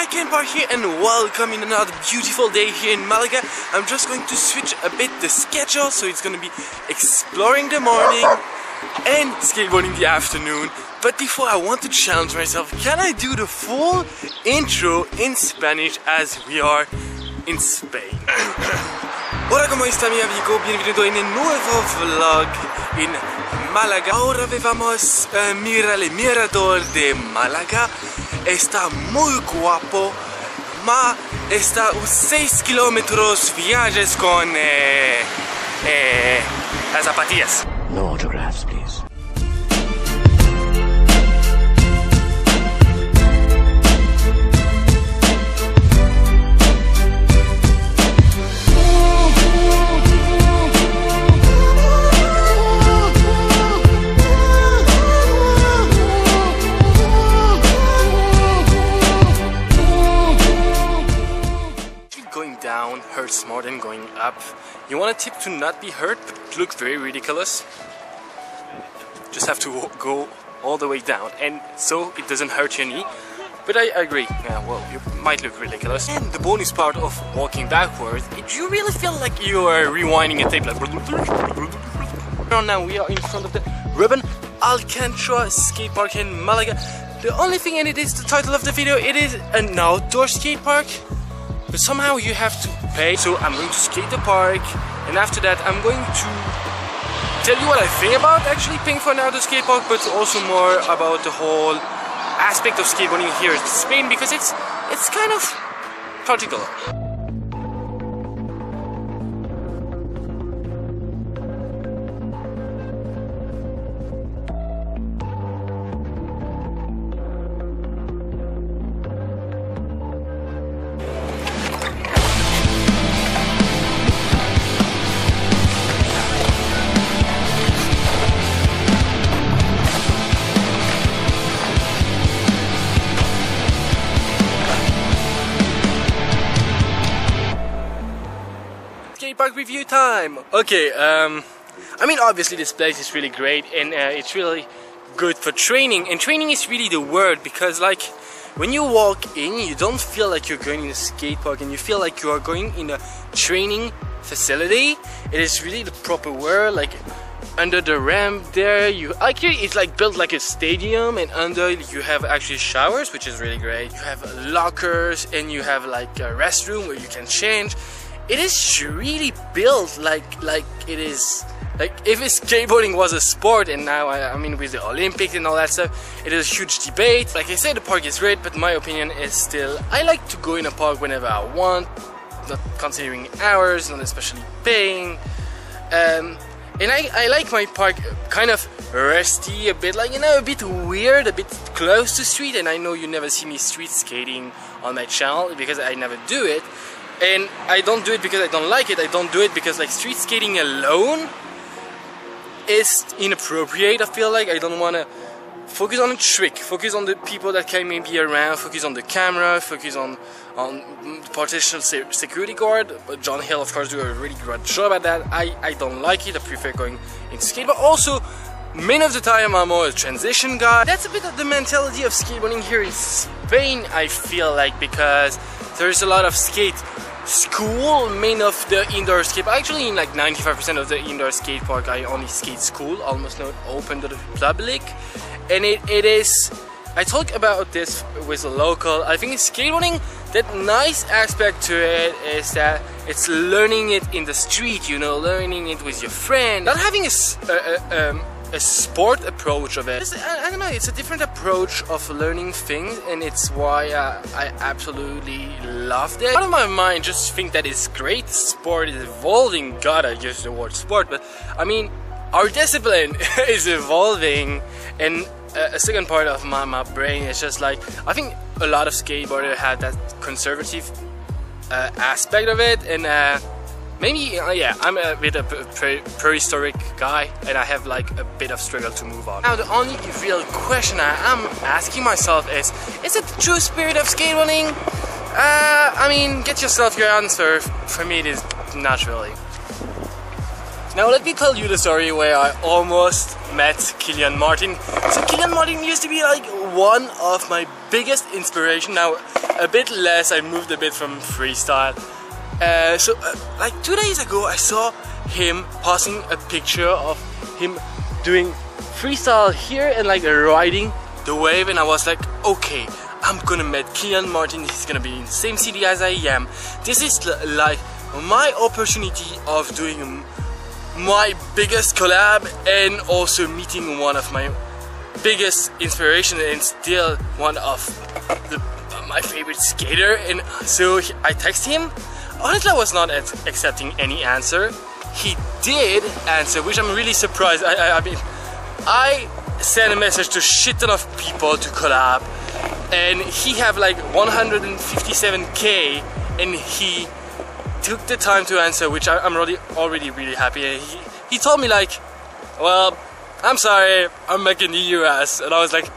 Hi Park here and welcome in another beautiful day here in Malaga. I'm just going to switch a bit the schedule so it's going to be exploring the morning and skateboarding the afternoon. But before I want to challenge myself, can I do the full intro in Spanish as we are in Spain? Hola como está mi amigo, bienvenido en un nuevo vlog en Málaga. Ahora vamos a mirar el mirador de Málaga. Está muy guapo, ma está a 6 kilómetros viajes con eh, eh, las zapatillas. No autographs, please. Up. You want a tip to not be hurt but look very ridiculous? Just have to go all the way down and so it doesn't hurt your knee. But I agree, yeah, well, you might look ridiculous. And the bonus part of walking backwards, it, you really feel like you are rewinding a tape like... Now we are in front of the Ruben Alcantara skate park in Malaga. The only thing in it is the title of the video, it is an outdoor skate park. But somehow you have to pay. So I'm going to skate the park, and after that I'm going to tell you what I think about actually paying for an skate park, but also more about the whole aspect of skateboarding here in Spain because it's it's kind of particular. Review time. Okay, um, I mean obviously this place is really great and uh, it's really good for training. And training is really the word because like when you walk in, you don't feel like you're going in a skate park and you feel like you are going in a training facility. It is really the proper word. Like under the ramp there, you actually it's like built like a stadium, and under you have actually showers, which is really great. You have lockers and you have like a restroom where you can change. It is really built like like it is like if skateboarding was a sport and now I, I mean with the Olympics and all that stuff it is a huge debate. Like I said the park is great but my opinion is still I like to go in a park whenever I want not considering hours not especially paying. Um, and I, I like my park kind of rusty a bit like you know a bit weird a bit close to street and I know you never see me street skating on my channel because I never do it and I don't do it because I don't like it. I don't do it because like street skating alone is inappropriate I feel like. I don't want to focus on a trick. Focus on the people that can maybe around. Focus on the camera. Focus on on the potential security guard. But John Hill of course do a really great job at that. I, I don't like it. I prefer going in skate. But also many of the time I'm more a transition guy. That's a bit of the mentality of skateboarding here in Spain I feel like because there's a lot of skate school main of the indoor skate actually in like 95% of the indoor skate park I only skate school almost not open to the public and it, it is I talk about this with a local I think skateboarding that nice aspect to it is that it's learning it in the street you know learning it with your friend not having a. um, a sport approach of it. I, I don't know, it's a different approach of learning things and it's why uh, I absolutely loved it. Out of my mind just think that it's great, sport is evolving, God I use the word sport, but I mean our discipline is evolving and a, a second part of my, my brain is just like, I think a lot of skateboarders have that conservative uh, aspect of it and uh, maybe uh, yeah I'm a bit of a pre- prehistoric guy and I have like a bit of struggle to move on now the only real question I am asking myself is is it the true spirit of skateboarding uh, I mean get yourself your answer for me it is not really now let me tell you the story where I almost met Kilian Martin. So Kilian Martin used to be like one of my biggest inspiration. Now, a bit less, I moved a bit from freestyle. Uh, so, uh, like two days ago, I saw him posting a picture of him doing freestyle here and like riding the wave and I was like, okay, I'm gonna meet Kilian Martin, he's gonna be in the same city as I am. This is like my opportunity of doing my biggest collab and also meeting one of my biggest inspiration and still one of the, my favorite skater and so I text him honestly I was not accepting any answer. He did answer which I'm really surprised. I, I, I mean I sent a message to shit ton of people to collab and he have like 157k and he took the time to answer which I, am really already really happy. He, he told me like well I'm sorry I'm back in the US and I was like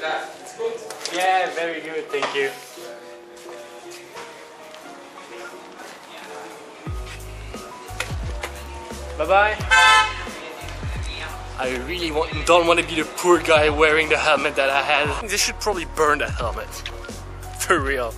Yeah, very good, thank you. Bye-bye. I really want, don't want to be the poor guy wearing the helmet that I had. They should probably burn that helmet. For real.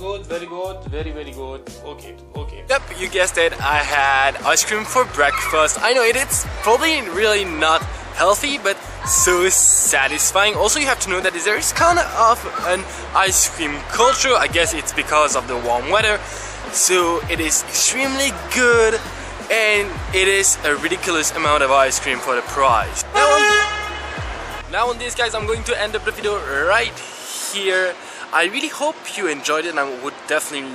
Good, very good, very very good. Okay, okay. Yep, you guessed it. I had ice cream for breakfast. I know it, it's probably really not healthy, but so satisfying. Also, you have to know that there is kind of an ice cream culture. I guess it's because of the warm weather. So it is extremely good and it is a ridiculous amount of ice cream for the price. Now on, now on this guys, I'm going to end up the video right here. I really hope you enjoyed it and I would definitely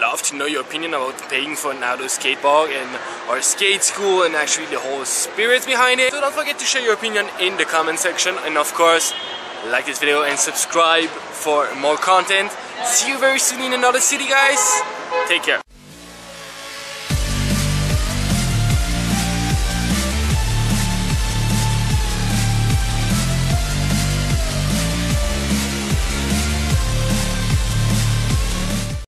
love to know your opinion about paying for an outdoor skate park and our skate school and actually the whole spirit behind it. So don't forget to share your opinion in the comment section and of course like this video and subscribe for more content. See you very soon in another city guys. Take care.